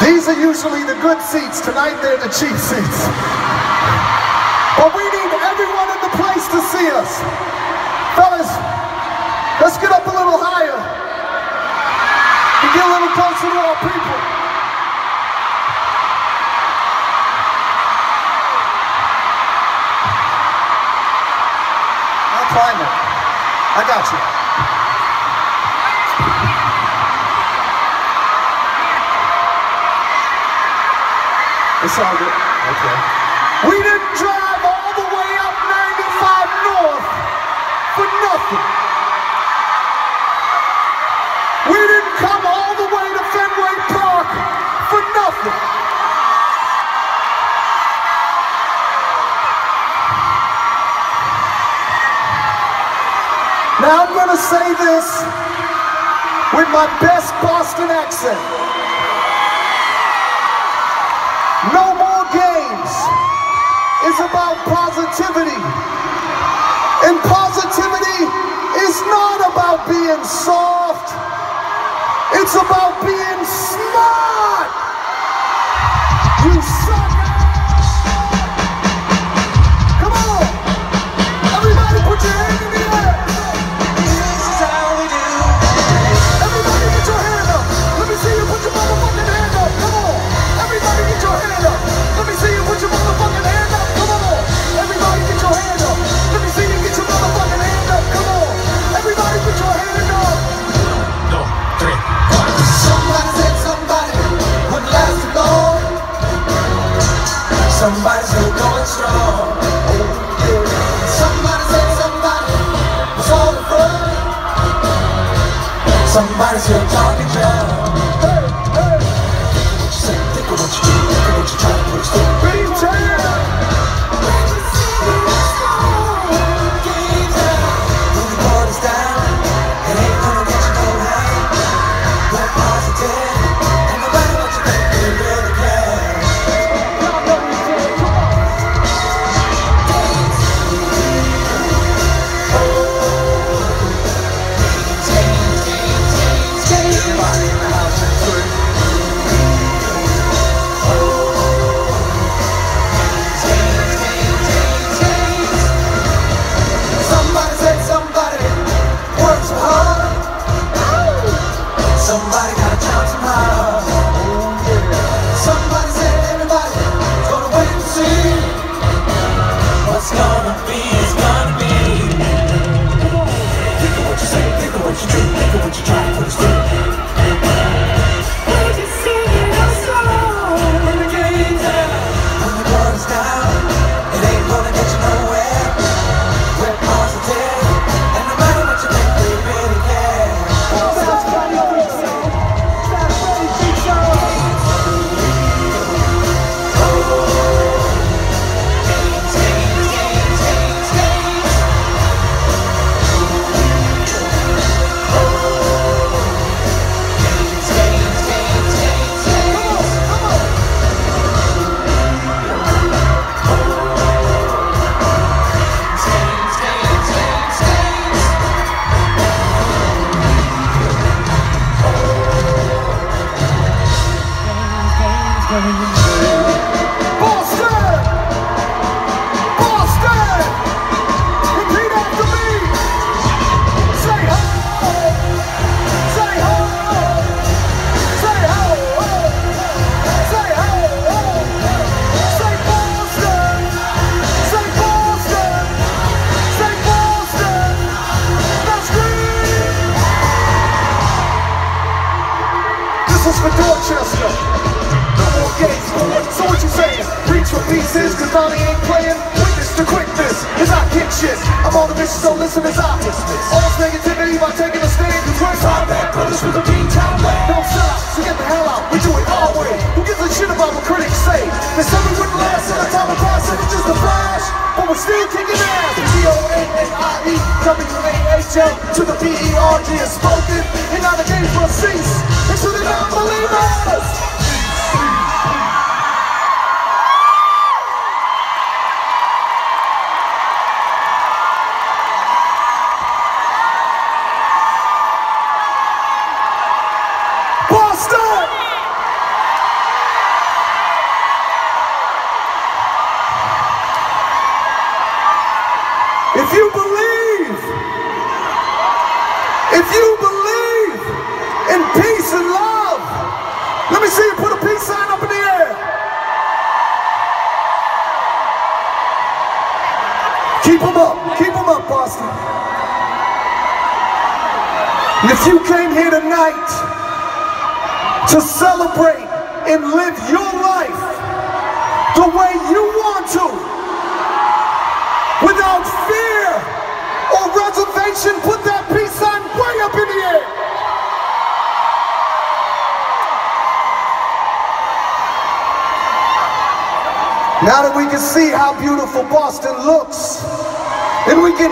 These are usually the good seats. Tonight they're the cheap seats. But we need everyone in the place to see us. Fellas, let's get up a little higher. And get a little closer to our people. I'll climb it. I got you. It's all good. Okay. We didn't drive all the way up 95 North for nothing. We didn't come all the way to Fenway Park for nothing. Now I'm gonna say this with my best Boston accent. No more games It's about positivity. And positivity is not about being soft. It's about being smart. You going strong. Somebody said somebody was the still talking. Think Is for Dorchester. No more games, boys. So what you saying? Reach for pieces, cause Donnie ain't playing. Witness to quickness as I kick shit. I'm on a mission, so listen as I dismiss. All this negativity by taking a stand, cause we're combat brothers with the meantime way. Don't stop, so get the hell out. We do it our way. Who gives a shit about what critics say? They said we wouldn't last in a time of passing, it's just a flash. But we're still kicking ass. D-O-N-N-I-E, W-A-H-L to the B-E-R-G is spoken. And now the games will cease. And to the non-believers. If you believe, if you believe in peace and love, let me see you put a peace sign up in the air. Keep them up, keep them up, Boston. If you came here tonight to celebrate and live your life the way you want to, without reservation, put that peace sign way up in the air. Now that we can see how beautiful Boston looks, and we can